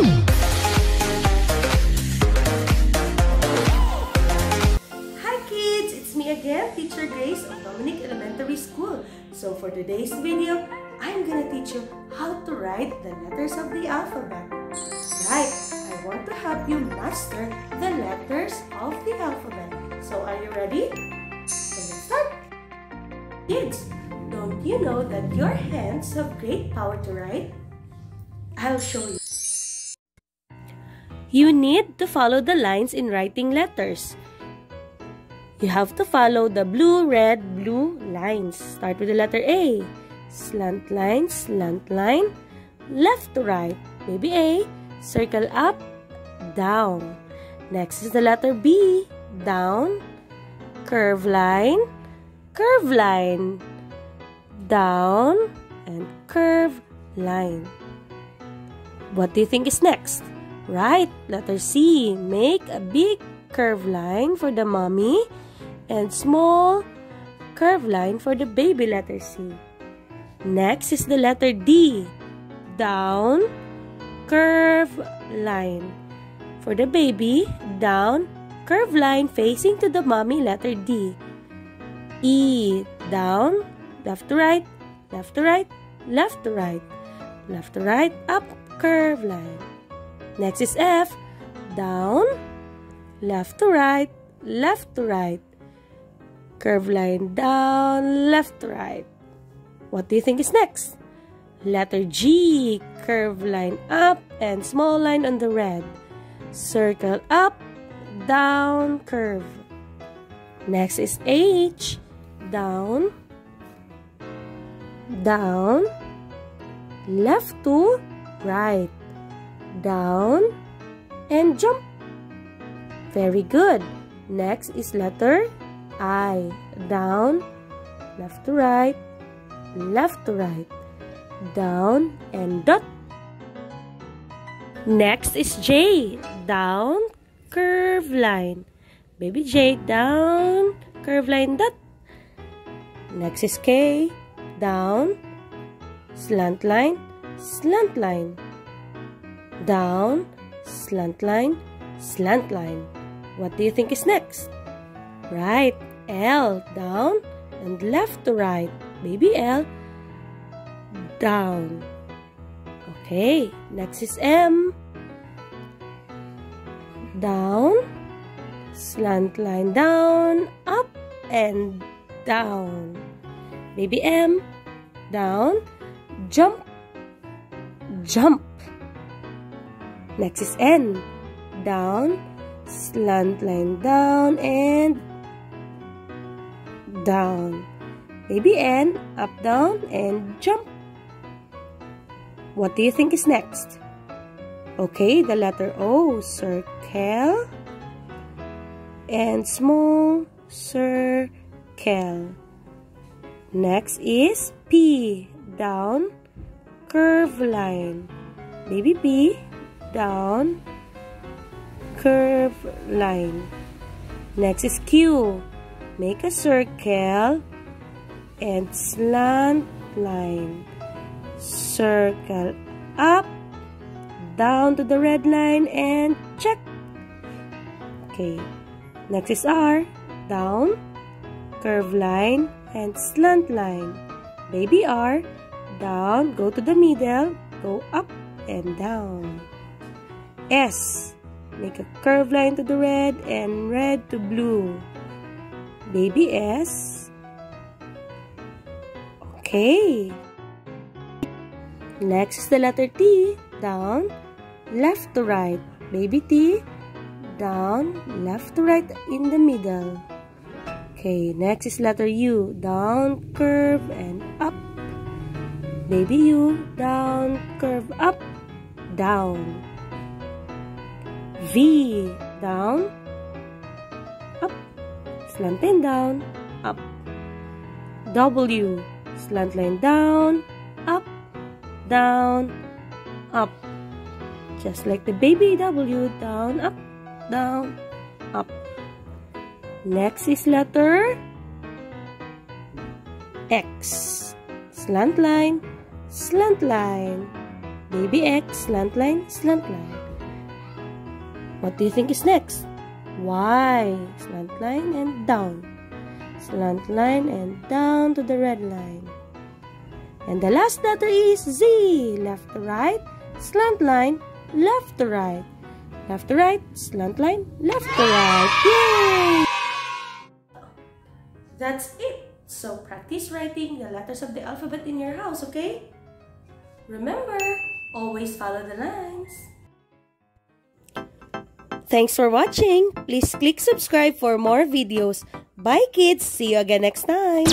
Hi kids! It's me again, Teacher Grace of Dominic Elementary School. So for today's video, I'm gonna teach you how to write the letters of the alphabet. Right, I want to help you master the letters of the alphabet. So are you ready? So let's start. Kids, don't you know that your hands have great power to write? I'll show you. You need to follow the lines in writing letters. You have to follow the blue, red, blue lines. Start with the letter A. Slant line, slant line, left to right. Baby A, circle up, down. Next is the letter B. Down, curve line, curve line, down, and curve line. What do you think is next? Right, letter C. Make a big curve line for the mommy and small curve line for the baby letter C. Next is the letter D. Down, curve line. For the baby, down, curve line facing to the mommy letter D. E. Down, left to right, left to right, left to right, left to right, up, curve line. Next is F. Down, left to right, left to right. Curve line down, left to right. What do you think is next? Letter G. Curve line up and small line on the red. Circle up, down, curve. Next is H. Down, down, left to right, down, and jump. Very good. Next is letter I. Down, left to right, left to right, down, and dot. Next is J. Down, curve line. Baby J, down, curve line, dot. Next is K. Down, slant line, slant line. Down, slant line, slant line. What do you think is next? Right, L, down, and left to right. Baby L, down. Okay, next is M. Down, slant line down, up, and down. Baby M, down, jump, jump. Next is N. Down, slant line down, and down. Baby N, up, down, and jump. What do you think is next? Okay, the letter O, circle, and small circle. Next is P, down, curve line. Baby P, down, curve line. Next is Q. Make a circle and slant line. Circle up, down to the red line and check. Okay. Next is R. Down, curve line, and slant line. Baby R. Down, go to the middle, go up and down. S. Make a curve line to the red and red to blue. Baby S. Okay. Next is the letter T. Down, left to right. Baby T. Down, left to right in the middle. Okay, next is letter U. Down, curve, and up. Baby U. Down, curve, up, down. V. Down, up, slant line down, up. W. Slant line down, up, down, up. Just like the baby W, down, up, down, up. Next is letter X. Slant line, slant line, Baby X, slant line, slant line. What do you think is next? Y, slant line and down. Slant line and down to the red line. And the last letter is Z, left to right, slant line, left to right. Left to right, slant line, left to right. Yay! That's it. So practice writing the letters of the alphabet in your house, okay? Remember, always follow the lines. Thanks for watching. Please click subscribe for more videos. Bye kids. See you again next time.